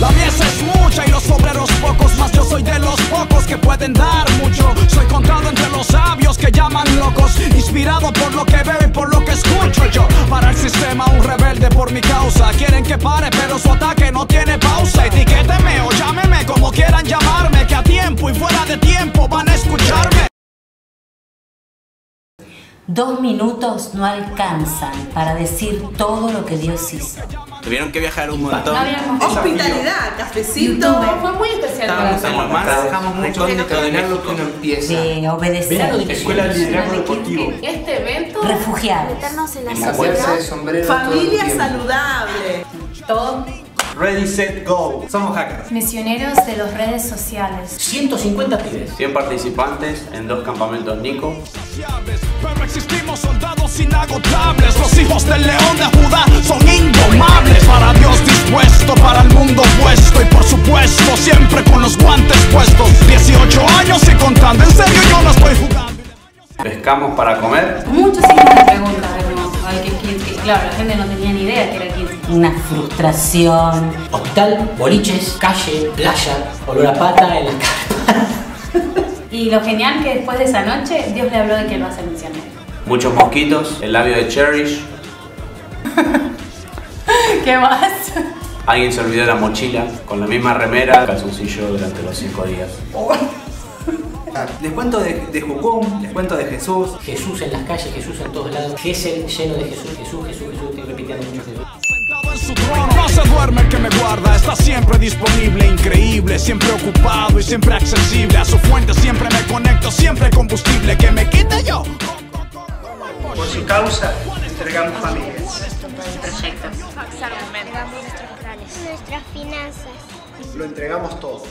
La mies es mucha y los obreros pocos, más yo soy de los pocos que pueden dar mucho. Soy contado entre los sabios que llaman locos, inspirado por lo que veo y por lo que escucho yo. Para el sistema, un rebelde por mi causa. Quieren que pare, pero su ataque no tiene pausa. Etiquéteme o llámeme como quieran llamarme, que a tiempo y fuera de tiempo van a escucharme. Dos minutos no alcanzan para decir todo lo que Dios hizo. Tuvieron que viajar un montón. No Hospitalidad, cafecito. Fue muy especial para Trabajamos nosotros. más, Trabajamos mucho en de coordinar lo que uno empieza. De obedecer. Escuela de Liderazgo Deportivo. Este evento, Refugiados. meternos en la Hacerse sociedad. de sombrero todo Familia tiempo. saludable. todo Ready, set, go. Somos hackers. Misioneros de las redes sociales. 150 pibes. 100 participantes en dos campamentos Nico. Pero existimos soldados inagotables. Los hijos del león de Judá son indomables. Para Dios dispuesto, para el mundo puesto. Y por supuesto, siempre con los guantes puestos. 18 años y contando. En serio, yo no estoy jugando. Pescamos para comer. de preguntas al que, que- que- claro, la gente no tenía ni idea que era Kids. Una frustración. Hospital, boliches, calle, playa, olor a pata en la cara. Y lo genial que después de esa noche, Dios le habló de que él va a ser misionero. Muchos mosquitos. El labio de Cherish. ¿Qué más? Alguien se olvidó de la mochila. Con la misma remera. Calzoncillo durante los 5 días. Les cuento de, de Jucum, les cuento de Jesús. Jesús en las calles, Jesús en todos lados. Gesell lleno de Jesús, Jesús, Jesús, Jesús. Estoy repitiendo mucho Jesús. Que me guarda. Está siempre disponible, increíble. Siempre ocupado y siempre accesible. A su fuente siempre me conecto, siempre combustible. Que me quite yo. Por su causa, entregamos familias. Entregamos nuestros planes. Nuestras finanzas. Lo entregamos todo.